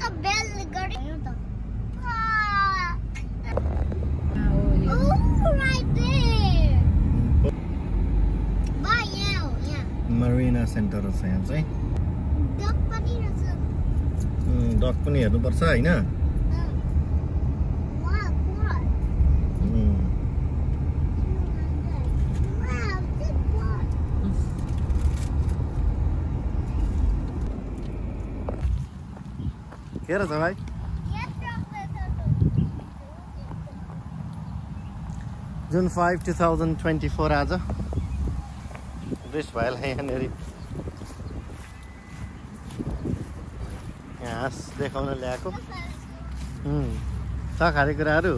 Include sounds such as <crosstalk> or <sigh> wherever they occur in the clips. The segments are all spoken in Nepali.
त बेल गरे यो त right there. बा यहाँ हो यहाँ मरिना सेन्टर छ यहाँ चाहिँ डक पनि रहेछ उम्, डक पनि हेर्नुपर्छ होइन? के रहेछ भाइ. June five two thousand twenty four आज। ब्रिस भाइलाई यहाँनिर। हाँस देखाउन ल्याएको। छ खानेकुराहरू?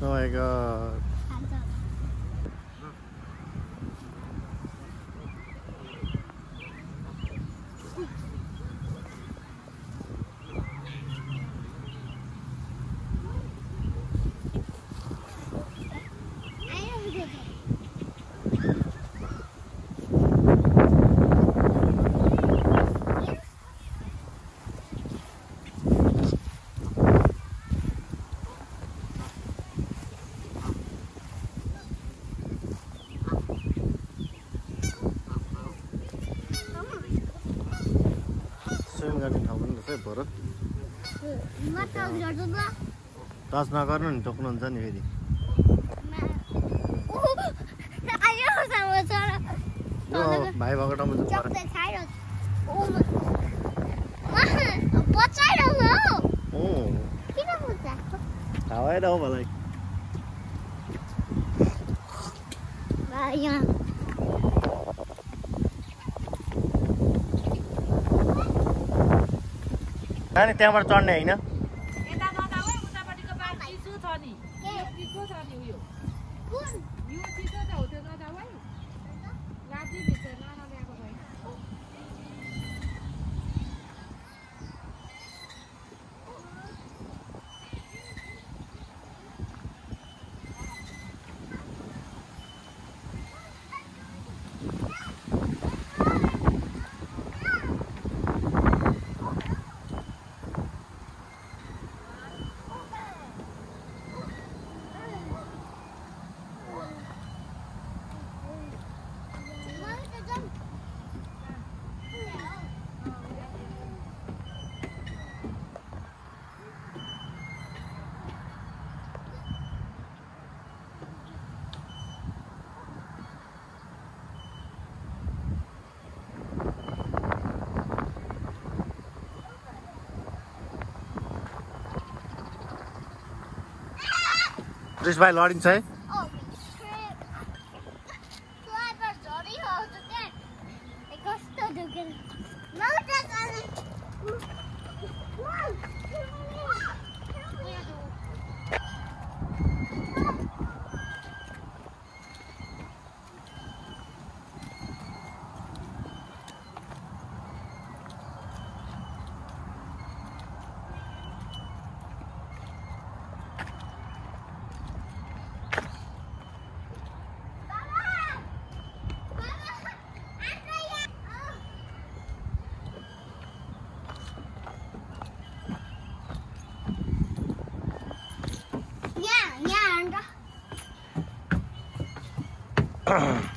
तपाईँको स्विम गर्ने है भरो टच नगर्नु नि टोक्नुहुन्छ नि फेरि। भाइ भएको ठाउँमा ओ। हावाइ हो मलाई। नानी त्यहाँबाट चढ्ने होइन यता नजाऊ है उतापट्टिको बाटो चिसो छ नि यो चिसो छ नि उयो यो चिसो छ हो त्यो नजाऊ है रातिभित्र नलगाएको भएन ब्रिस भाइ लडिन्छ है। Ugh. <clears throat>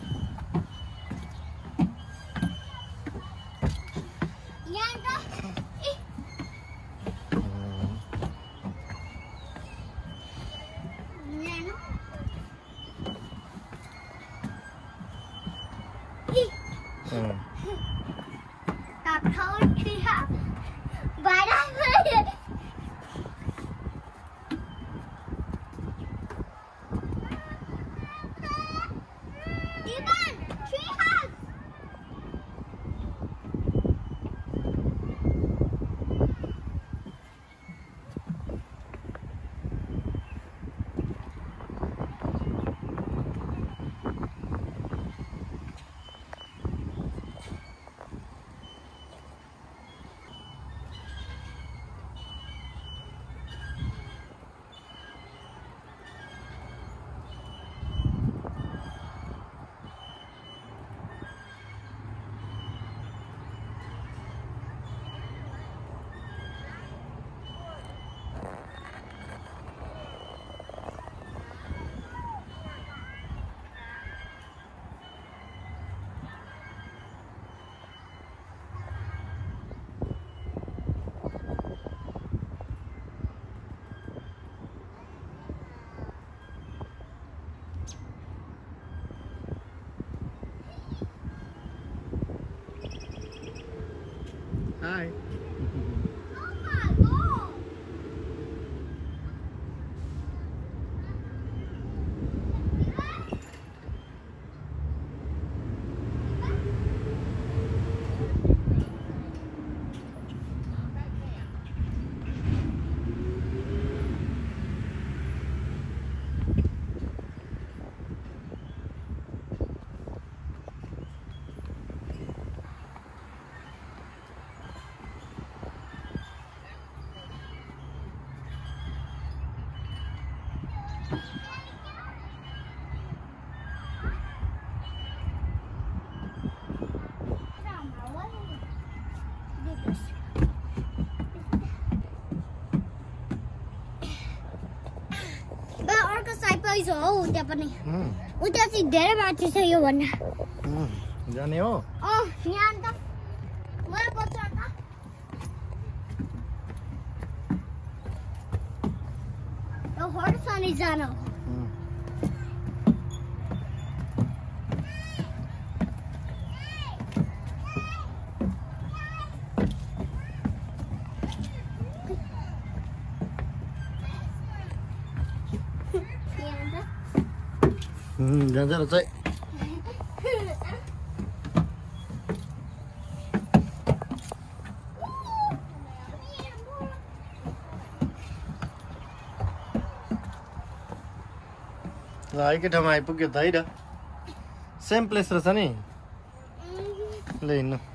पैसा हो उता पनि. उता चाहिँ धेरै माथि छ यो भन्दा. जाने हो अँ यहाँ अन्त मलाई पर्छ अन्त यो हर्सनी जान हो Hmm. यहाँ अन्त Hmm, जान्छ र चाहिँ ल एकै ठाउँमा आइपुग्यो त है र? सेम प्लेस रहेछ नि? ल हिँड्नु।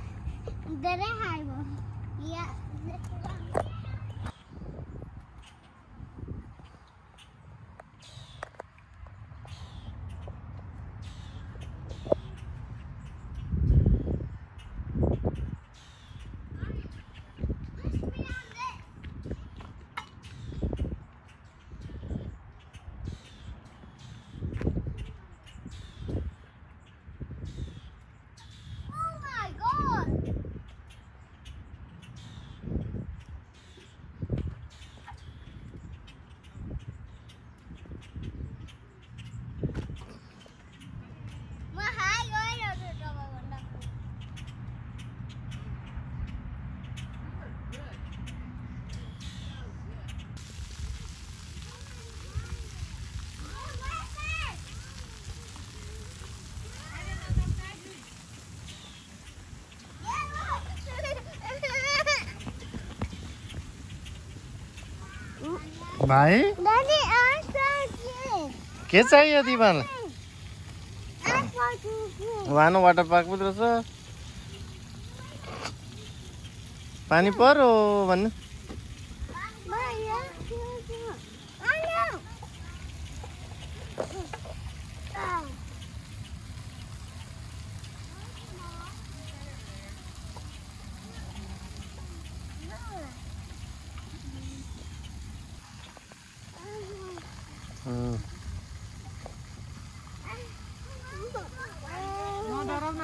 भाइ? के चाहियो तिमीहरूलाई भानु वाटर पार्क पो रहेछ। पानी परो भन्नु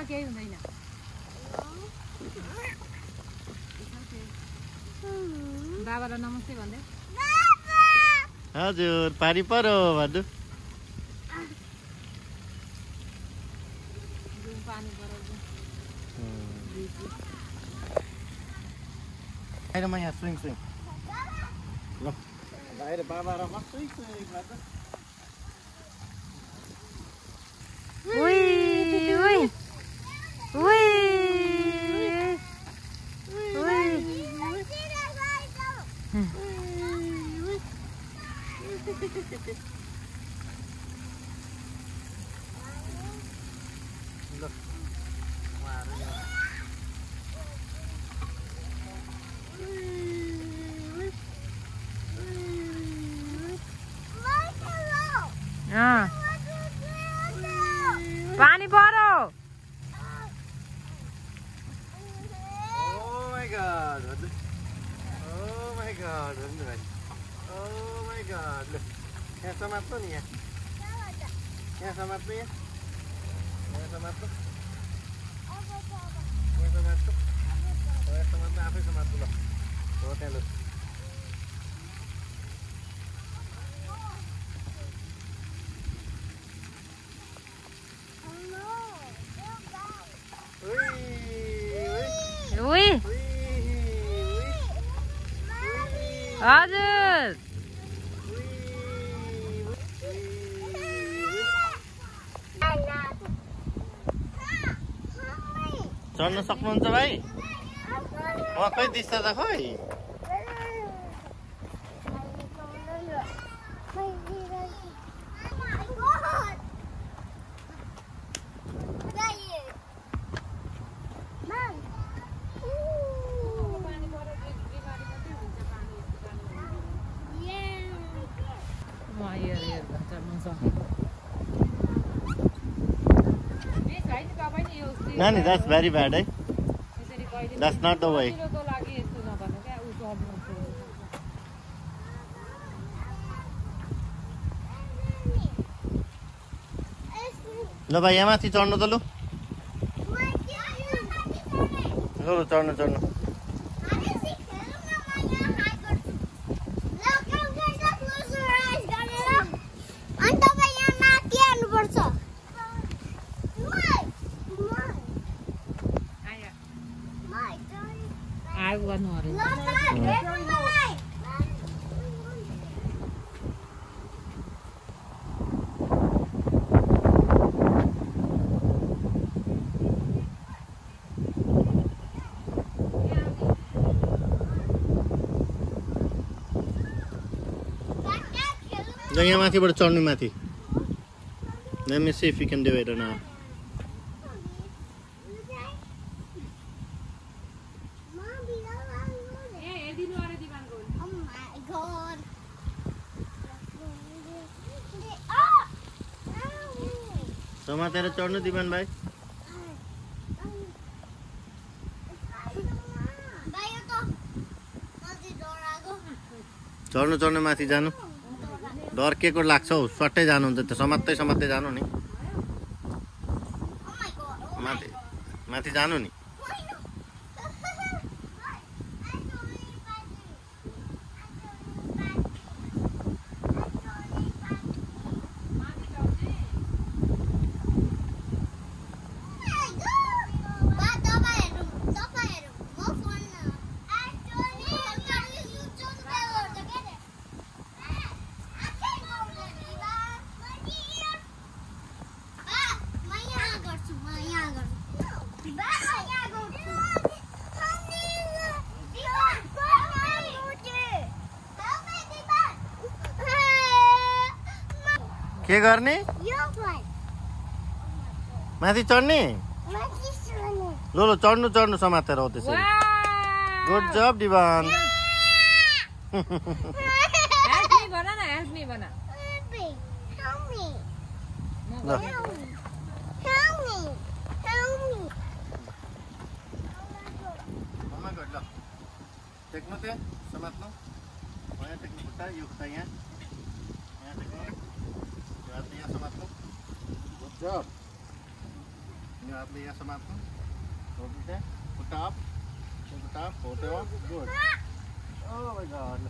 केही हुँदैन। बाबालाई नमस्ते भन्दै। हजुर पानी परो भन्नु। बाहिरमा यहाँ स्विङ स्विङ। ल। बाहिर बाबा र म स्विङ स्विङ गर्छ ल उहाँहरू यहाँ अँ, पानी परो Oh my god. भन्नु Oh my god. भन्नु भाइ Oh my god. Look. यहाँ समात्नु नि यहाँ यहाँ समात्नु यहाँ यहाँ समात्नु यहाँ समात्नु हो, यहाँ समात्नु आफै समात्नु ल हो त्यहाँ लु उई, चढ्न सक्नुहुन्छ भाइ? उहाँ खै दिस्ता त खै उहाँ हेर हेर भन्छ मसँग मिस होइन तपाईँ नि यो उस्तै नानी द्याट्स भेरी ब्याड है नगर्नु क्या ऊ चढ्नु ल भाइ यहाँ माथि चढ्नु त लु। चढ्नु चढ्नु अनि तपाईँ यहाँ माथि हाल्नुपर्छ आयो आयो गर्नु अरे यहाँ माथिबाट चढ्नु माथि Let me see if you. समातेर चढ्नु दिवान भाइ चढ्नु चढ्नु माथि जानु डर के को लाग्छ हौ सट्टै जानुहुन्छ त्यो समात्दै समात्दै जानु नि। माथि माथि जानु नि। के गर्ने? माथि चढ्ने? लो लो चढ्नु चढ्नु समातेर हो त्यसरी। गुड जब दिवान हेल्प मी भन न हेल्प मी भन म ल। भन्छु। टेक्नु त्यहाँ समात्नु। यहाँ टेक्नु खुट्टा यो खुट्टा यहाँ। यहाँ टेक्नु। यो हातले यहाँ समात्नु जब यो हातले यहाँ समात्नु हो त्यहाँ खुट्टा अप त्यो खुट्टा अप हो त्यो गुड ओ माई गॉड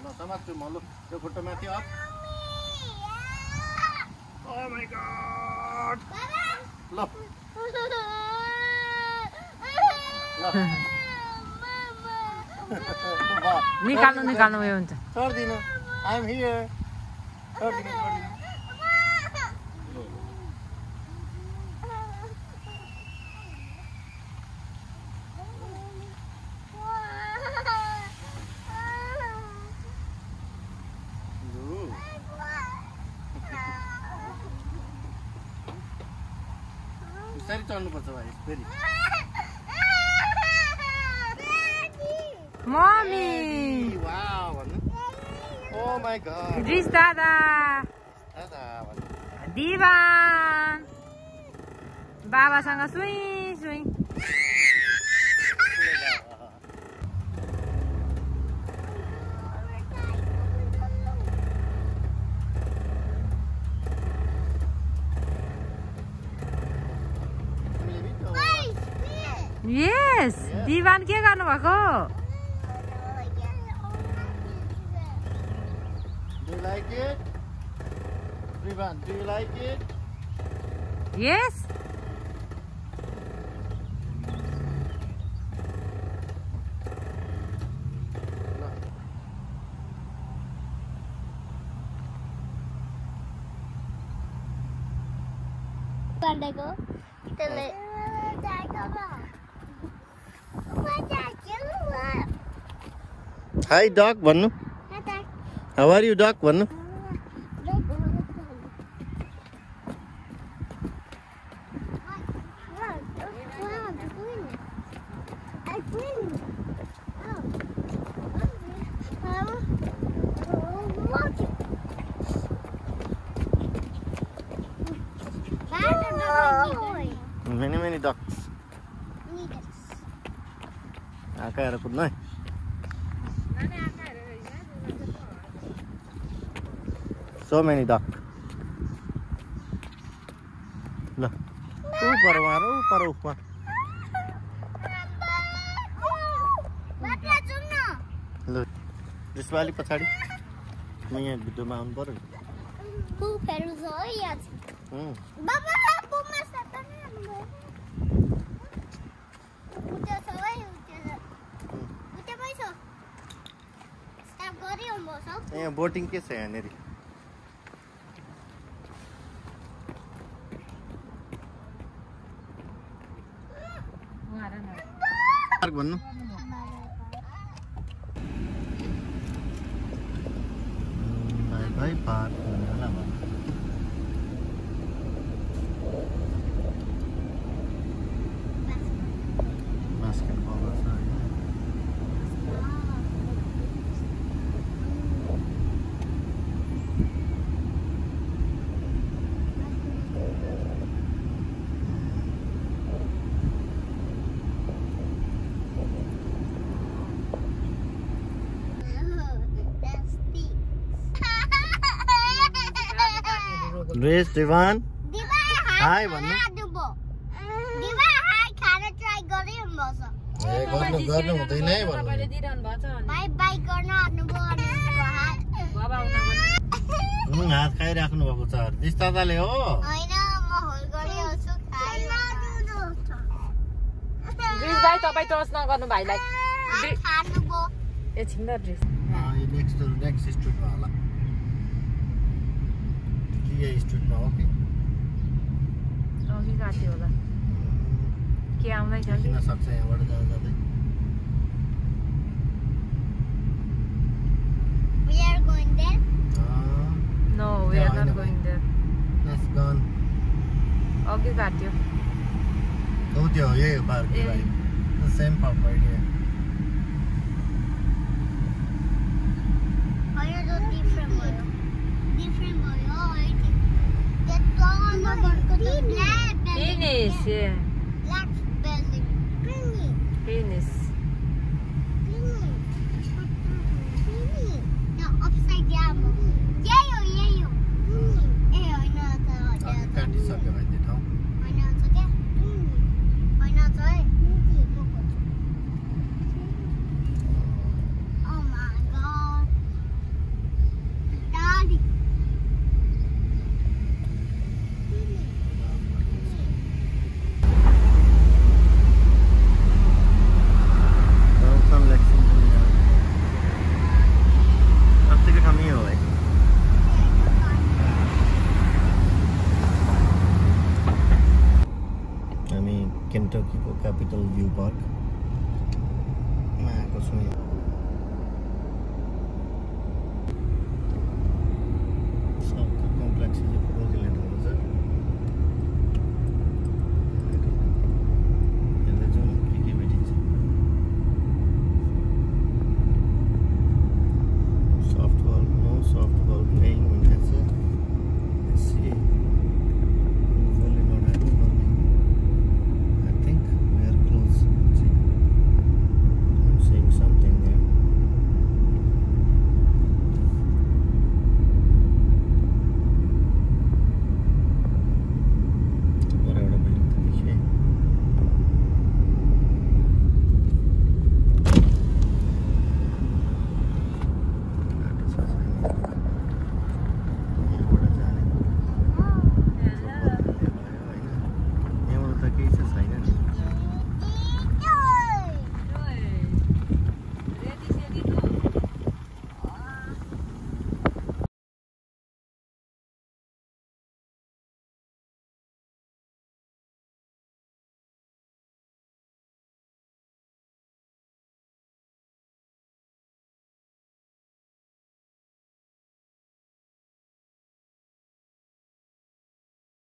ल समात्छु म लु त्यो खुट्टा माथि अप ओ माई गॉड ल ल निकाल्नु निकाल्नु उयो हुन्छ छोडिदिनु आइएम हियर छोडिदिनु छोडिदिनु चढ्नुपर्छ भाइ फेरि बिस्तारा दिवान बाबासँग सुई सुई यस दिवान के गर्नुभएको it? Do you like it? Yes. Wanna go? Hi, dog. One. How are you, dog? One. कुद्नु है। So many duck. ल ऊ पर उहाँ र ऊ पर उमा ल त्यसमा अलिक पछाडि। म यहाँ भिडियोमा आउनु पऱ्यो नि। यहाँ बोटिङ के छ यहाँनिर पार्क भन्नु ड्रेस दिवान हाई भन्नु। ए गर्नु गर्नु हुँदैन है भन्नु हात खाइराख्नु भएको छ दादाले हो भाइ तपाईँ नगर्नु भाइलाई ड्रेस नेक्स्ट नेक्स्ट होला कि यही स्ट्रिटमा हो कि अघि काट्यो होला के आउँदैछ कि किन सक्छ यहाँबाट जाँदा जाँदै We are going there. अँ, no we are not going there that's gone. अघि काट्यो हो। त्यो हो, यही हो park A. Right same park right here. होइन त्यो different भयो different भयो होइन Penis, yeah. Black belly. Penis. Penis. Kan disampaikan itu, mana saja, mana saja.